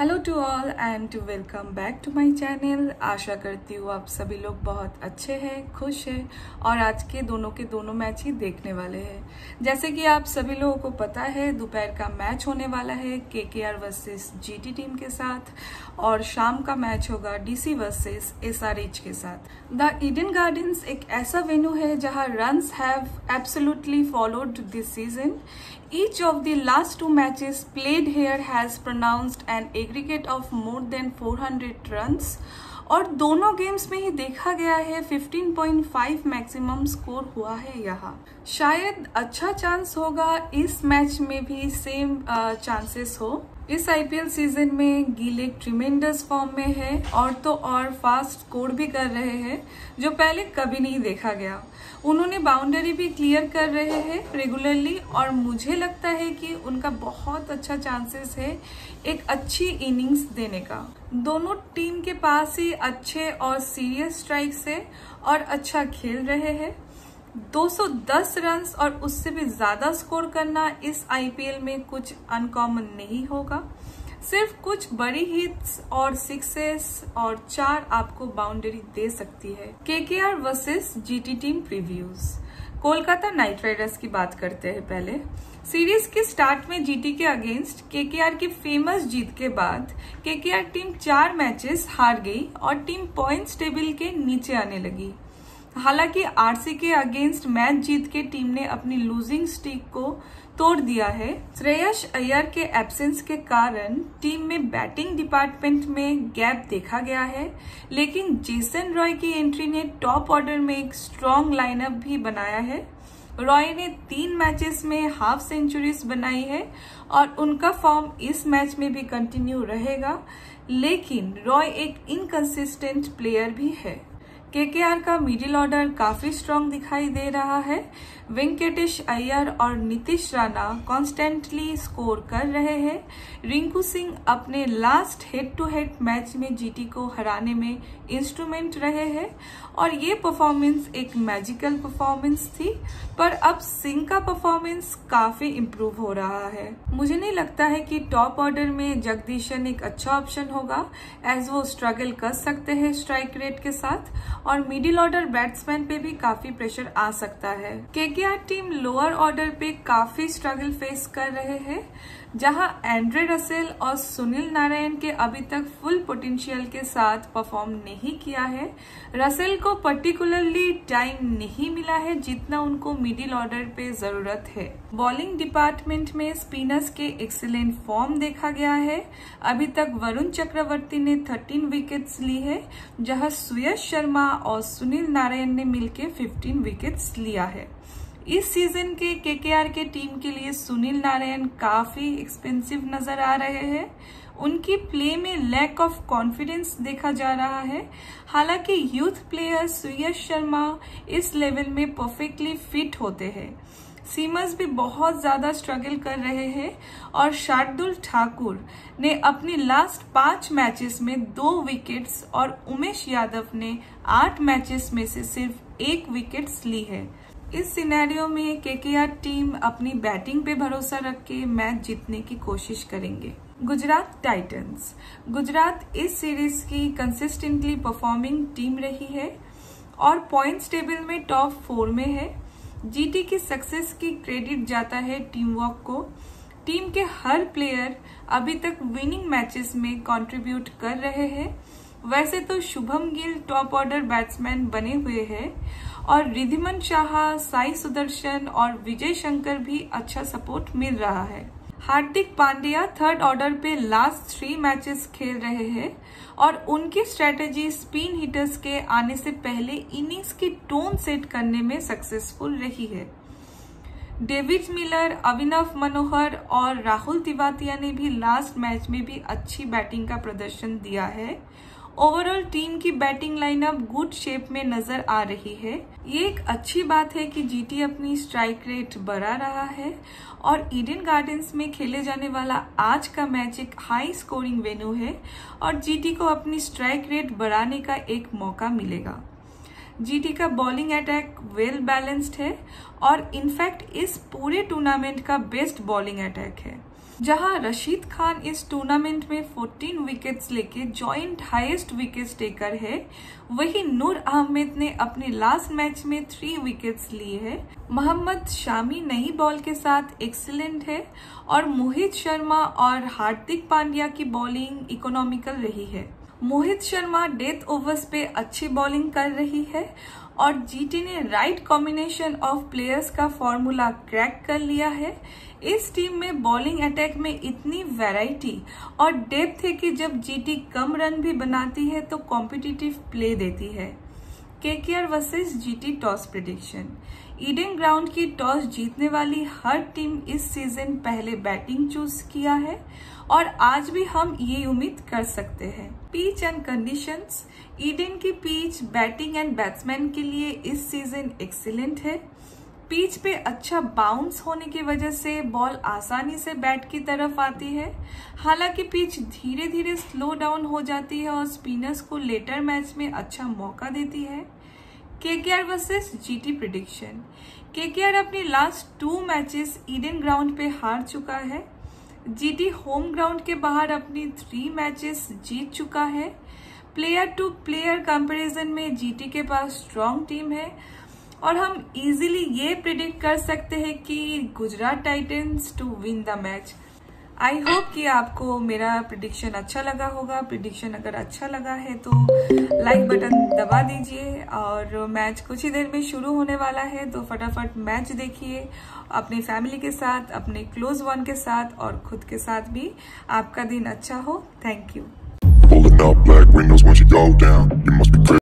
Hello to all and welcome back to my channel आशा करती हूँ आप सभी लोग बहुत अच्छे हैं, खुश हैं और आज के दोनों के दोनों मैच ही देखने वाले हैं। जैसे कि आप सभी लोगों को पता है, दोपहर का मैच होने वाला है K K R versus GT team के साथ और शाम का मैच होगा डीसी वर्सेस एस के साथ। द ईडन गार्डन्स एक ऐसा वेन्यू है जहाँ run have absolutely followed this season Each of the last two matches played here has pronounced an aggregate of more than 400 runs और दोनों गेम्स में ही देखा गया है 15.5 मैक्सिमम स्कोर हुआ है यहाँ। शायद अच्छा चांस होगा इस मैच में भी सेम चांसेस हो। इस आईपीएल सीज़न में गिल एक ट्रिमेंडस फॉर्म में है और तो और फास्ट स्कोर भी कर रहे हैं, जो पहले कभी नहीं देखा गया। उन्होंने बाउंड्री भी क्लियर कर रहे हैं रेगुलरली और मुझे लगता है कि उनका बहुत अच्छा चांसेस है एक अच्छी इनिंग्स देने का। दोनों टीम के पास ही अच्छे और सीरियस स्ट्राइक्स है और अच्छा खेल रहे हैं। 210 रन और उससे भी ज़्यादा स्कोर करना इस आईपीएल में कुछ अनकॉमन नहीं होगा। सिर्फ़ कुछ बड़ी हिट्स और सिक्सेस और चार आपको बाउंड्री दे सकती है। KKR versus GT team previews Kolkata Knight Riders की बात करते हैं पहले। सीरीज़ के स्टार्ट में जीटी के अगेंस्ट केकेआर की फ़ेमस जीत के बाद केकेआर टीम चार मैचेस हार गई और टीम पॉइंट्स टेबल के नीचे आने लगी। हालाँकि आरसी के अगेंस्ट मैच जीत के टीम ने अपनी लूजिंग स्टीक को तोड़ दिया है। श्रेयस अय्यर के एब्सेंस के कारण टीम में बैटिंग डिपार्टमेंट में गैप देखा गया है, लेकिन जेसन रॉय की एंट्री ने टॉप ऑर्डर में एक स्ट्रॉन्ग लाइनअप भी बनाया है। रॉय ने तीन मैचेस में हाफ़ सेंचुरीज बनाई है और उनका फॉर्म इस मैच में भी कंटिन्यू रहेगा, लेकिन रॉय एक इनकंसिस्टेंट प्लेयर भी है। केकेआर का मिडिल ऑर्डर काफ़ी स्ट्रांग दिखाई दे रहा है। वेंकटेश अय्यर और नीतीश राणा कॉन्स्टेंटली स्कोर कर रहे हैं। रिंकू सिंह अपने last head to head match में जीटी को हराने में इंस्ट्रूमेंट रहे हैं। और ये परफॉर्मेंस एक मैजिकल परफॉर्मेंस थी, पर अब सिंह का परफॉर्मेंस काफ़ी इम्प्रूव हो रहा है। मुझे नहीं लगता है कि टॉप ऑर्डर में जगदीशन एक अच्छा ऑप्शन होगा एज वो स्ट्रगल कर सकते हैं स्ट्राइक रेट के साथ, और मिडिल ऑर्डर बैट्समैन पे भी काफ़ी प्रेशर आ सकता है। केकेआर टीम लोअर ऑर्डर पे काफ़ी स्ट्रगल फेस कर रहे हैं, जहाँ एंड्रे रसेल और सुनील नारायण के अभी तक फुल पोटेंशियल के साथ परफॉर्म नहीं किया है। रसेल को पर्टिकुलरली टाइम नहीं मिला है जितना उनको मिडिल ऑर्डर पे ज़रूरत है। बॉलिंग डिपार्टमेंट में स्पिनर्स के एक्सीलेंट फॉर्म देखा गया है। अभी तक वरुण चक्रवर्ती ने 13 विकेट्स ली है, जहाँ सुयश शर्मा और सुनील नारायण ने मिलकर 15 विकेट्स लिया है। इस सीज़न के केकेआर के टीम के लिए सुनील नारायण काफ़ी एक्सपेंसिव नज़र आ रहे हैं। उनकी प्ले में लैक ऑफ़ कॉन्फिडेंस देखा जा रहा है। हालाँकि यूथ प्लेयर सुयश शर्मा इस लेवल में परफेक्टली फिट होते हैं। सीमस भी बहुत ज़्यादा स्ट्रगल कर रहे हैं और शार्दुल ठाकुर ने अपनी लास्ट पाँच मैचेस में दो विकेट्स और उमेश यादव ने आठ मैचेस में से सिर्फ़ एक विकेट्स ली है। इस सिनेरियो में केकेआर टीम अपनी बैटिंग पे भरोसा रख के मैच जीतने की कोशिश करेंगे। गुजरात टाइटंस। गुजरात इस सीरीज़ की कंसिस्टेंटली परफॉर्मिंग टीम रही है और पॉइंट्स टेबल में टॉप फोर में है। जीटी की सक्सेस की क्रेडिट जाता है टीम वर्क को। टीम के हर प्लेयर अभी तक विनिंग मैचेस में कंट्रीब्यूट कर रहे हैं। वैसे तो Shubman Gill top order batsman बने हुए हैं। और रिधिमन शाह, साई सुदर्शन और विजय शंकर भी अच्छा सपोर्ट मिल रहा है। हार्दिक पांड्या थर्ड ऑर्डर पे लास्ट थ्री मैचेस खेल रहे हैं और उनकी स्ट्रेटेजी स्पिन हिटर्स के आने से पहले इनिंग्स की टोन सेट करने में सक्सेसफुल रही है। डेविड मिलर, अविनव मनोहर और राहुल तिवातिया ने भी लास्ट मैच में भी अच्छी बैटिंग का प्रदर्शन दिया है ओवरऑल टीम की बैटिंग लाइनअप गुड शेप में नज़र आ रही है। ये एक अच्छी बात है कि जीटी अपनी स्ट्राइक रेट बढ़ा रहा है और ईडन गार्डन्स में खेले जाने वाला आज का मैच एक हाई स्कोरिंग वेन्यू है और जीटी को अपनी स्ट्राइक रेट बढ़ाने का एक मौका मिलेगा। जीटी का बॉलिंग अटैक वेल बैलेंस्ड है और इनफैक्ट इस पूरे टूर्नामेंट का बेस्ट बॉलिंग अटैक है। जहाँ रशीद खान इस टूर्नामेंट में 14 विकेट्स लेके जॉइंट हाईएस्ट विकेट टेकर है, वहीं नूर अहमद ने अपने लास्ट मैच में थ्री विकेट्स लिए है। मोहम्मद शामी नई बॉल के साथ एक्सीलेंट है और मोहित शर्मा और हार्दिक पांड्या की बॉलिंग इकोनॉमिकल रही है। मोहित शर्मा डेथ ओवर्स पे अच्छी बॉलिंग कर रही है और जीटी ने राइट कॉम्बिनेशन ऑफ़ प्लेयर्स का फॉर्मूला क्रैक कर लिया है। इस टीम में बॉलिंग अटैक में इतनी वैरायटी और डेप्थ है कि जब जीटी कम रन भी बनाती है तो कॉम्पिटिटिव प्ले देती है। KKR versus GT toss prediction. Eden ground की टॉस जीतने वाली हर टीम इस सीज़न पहले बैटिंग चूज़ किया है और आज भी हम ये उम्मीद कर सकते हैं। पीच एंड कंडीशंस ईडन की पीच बैटिंग एंड बैट्समैन के लिए इस सीज़न एक्सीलेंट है। पीच पे अच्छा बाउंस होने की वजह से बॉल आसानी से बैट की तरफ़ आती है। हालाँकि पिच धीरे धीरे स्लो डाउन हो जाती है और स्पिनर्स को लेटर मैच में अच्छा मौका देती है। KKR versus GT prediction. KKR अपनी last two matches Eden ground पे हार चुका है। जीटी होम ग्राउंड के बाहर अपनी थ्री मैचेस जीत चुका है। प्लेयर टू प्लेयर कंपैरिजन में जीटी के पास स्ट्रांग टीम है। और हम इजीली ये प्रिडिक्ट कर सकते हैं कि Gujarat Titans to win the match I hope कि आपको मेरा प्रिडिक्शन अच्छा लगा होगा। प्रिडिक्शन अगर अच्छा लगा है तो लाइक बटन दबा दीजिए और मैच कुछ ही देर में शुरू होने वाला है तो फटाफट मैच देखिए। अपनी फैमिली के साथ, अपने क्लोज वन के साथ और खुद के साथ भी आपका दिन अच्छा हो। Thank you